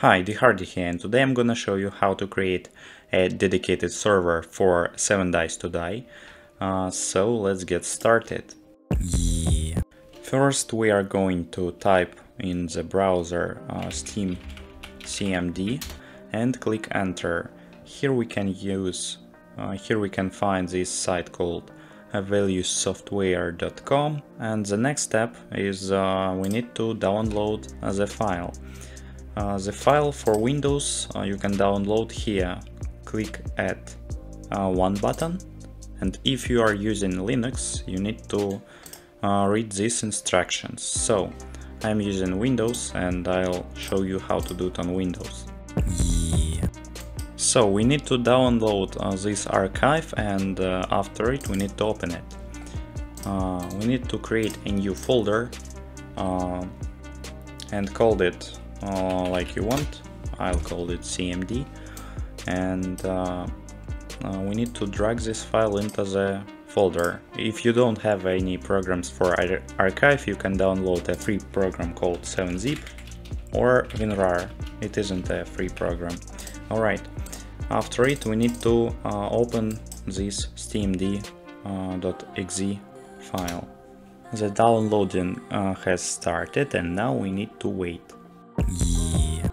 Hi, Dihardy here and today I'm gonna show you how to create a dedicated server for 7 Days to Die. Uh, so let's get started. Yeah. First we are going to type in the browser uh, Steam CMD and click enter. Here we can use, uh, here we can find this site called valvesoftware.com and the next step is uh, we need to download the file. Uh, the file for Windows uh, you can download here. Click add uh, one button and if you are using Linux you need to uh, read these instructions. So I'm using Windows and I'll show you how to do it on Windows. Yeah. So we need to download uh, this archive and uh, after it we need to open it. Uh, we need to create a new folder uh, and call it uh, like you want. I'll call it CMD and uh, we need to drag this file into the folder. If you don't have any programs for archive you can download a free program called 7zip or WinRAR. It isn't a free program. Alright, after it we need to uh, open this steamd.exe uh, file. The downloading uh, has started and now we need to wait. Yeah.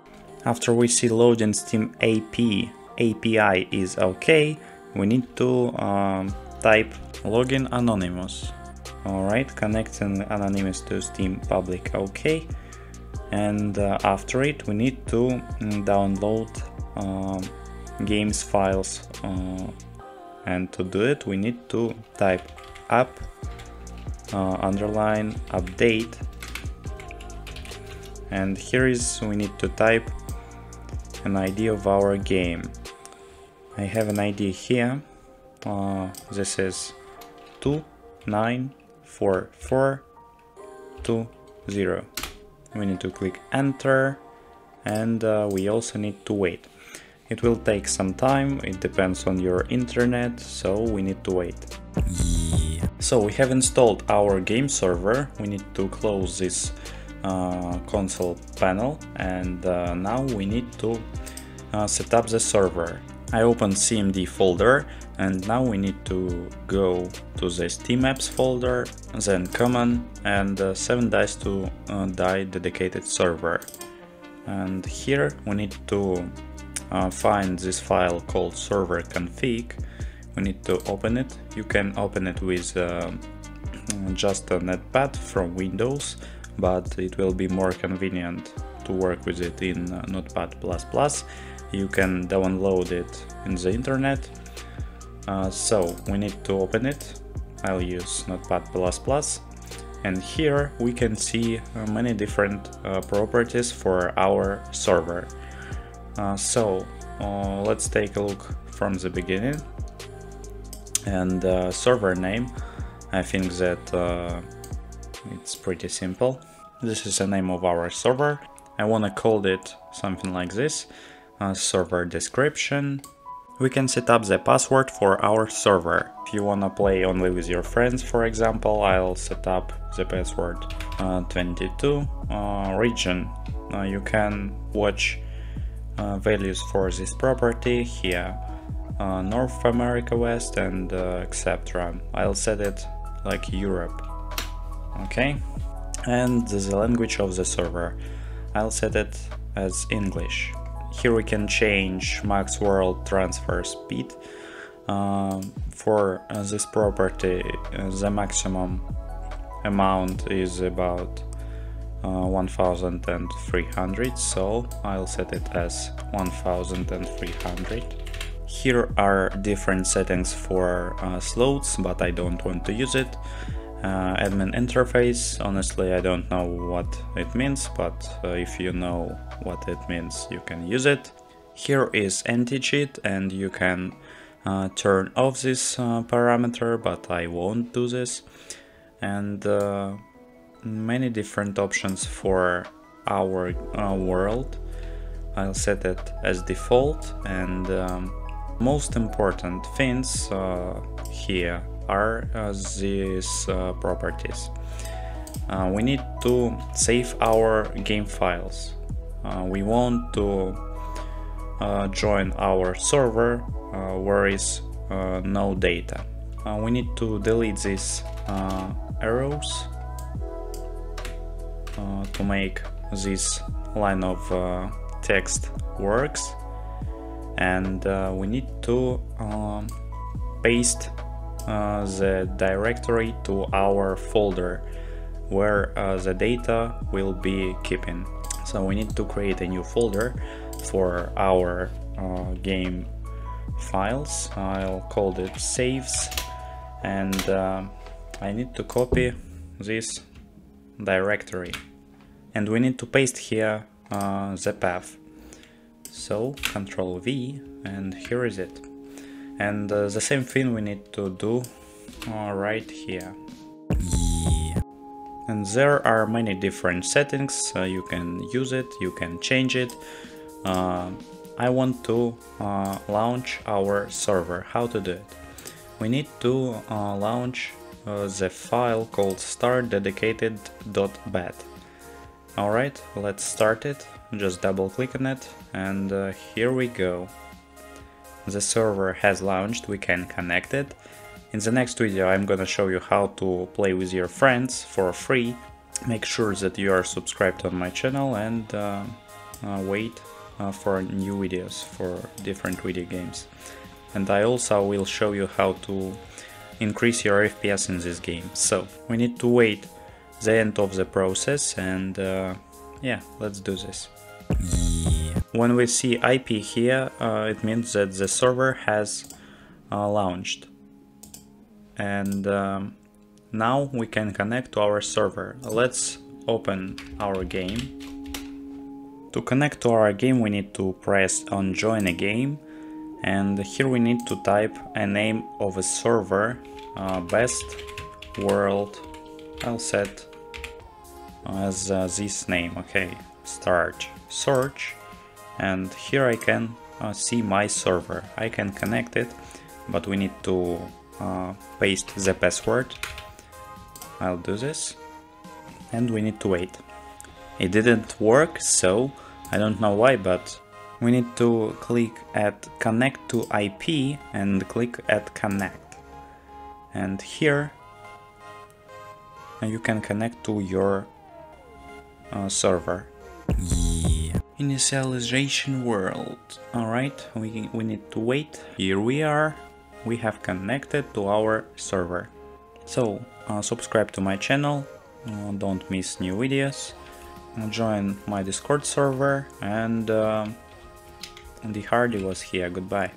After we see loading Steam AP API is okay, we need to um, type login anonymous. Alright, connecting anonymous to Steam public OK. And uh, after it, we need to mm, download um, games files. Uh, and to do it, we need to type app uh, underline update and here is we need to type an ID of our game. I have an ID here. Uh, this is 294420. We need to click enter and uh, we also need to wait. It will take some time, it depends on your internet, so we need to wait. Yeah. So we have installed our game server, we need to close this console panel and uh, now we need to uh, set up the server. I open CMD folder and now we need to go to the Steam apps folder, then common and uh, 7 days to uh, die dedicated server. And here we need to uh, find this file called server config. We need to open it. You can open it with just a Notepad from Windows but it will be more convenient to work with it in uh, Notepad++. You can download it in the internet. Uh, so we need to open it. I'll use Notepad++. And here we can see uh, many different uh, properties for our server. Uh, so uh, let's take a look from the beginning. And server name, I think that it's pretty simple. This is the name of our server. I wanna call it something like this. Uh, server description. We can set up the password for our server. If you wanna play only with your friends, for example, I'll set up the password uh, 22. Uh, region. Uh, you can watch uh, values for this property here. Uh, North America West and etc. I'll set it like Europe okay? And the language of the server. I'll set it as English. Here we can change max world transfer speed uh, for uh, this property uh, the maximum amount is about uh, 1300 so I'll set it as 1300 here are different settings for uh, slots but I don't want to use it uh, admin interface. Honestly I don't know what it means but uh, if you know what it means you can use it. Here is anti-cheat and you can uh, turn off this uh, parameter but I won't do this. And uh, many different options for our uh, world. I'll set it as default and um, most important things here are uh, these uh, properties. Uh, we need to save our game files. uh, we want to uh, join our server uh, where is uh, no data. Uh, we need to delete these uh, arrows to make this line of text works and we need to um, paste the directory to our folder where uh, the data will be keeping. So we need to create a new folder for our uh, game files. I'll call it saves and uh, I need to copy this directory and we need to paste here uh, the path. So Control V and here is it. And uh, the same thing we need to do uh, right here. And there are many different settings uh, you can use it you can change it. Uh, I want to uh, launch our server. How to do it? We need to uh, launch uh, the file called startdedicated.bat alright let's start it. Just double click on it and here we go the server has launched we can connect it in the next video I'm gonna show you how to play with your friends for free. Make sure that you are subscribed on my channel and uh, uh, wait uh, for new videos for different video games. And I also will show you how to increase your FPS in this game. So we need to wait the end of the process and uh, yeah, let's do this. When we see IP here, uh, it means that the server has uh, launched. And um, now we can connect to our server. Let's open our game. To connect to our game we need to press on join a game. And here we need to type a name of a server uh, best world. I'll set as uh, this name okay? Start search and here I can uh, see my server I can connect it but we need to uh, paste the password. I'll do this. And we need to wait. It didn't work, so I don't know why, but we need to click at connect to IP and click at connect. And here you can connect to your uh, server. Initialization world. Alright, we, we need to wait. Here we are we have connected to our server. So uh, subscribe to my channel, uh, don't miss new videos, join my discord server and uh, Dihardy was here, goodbye.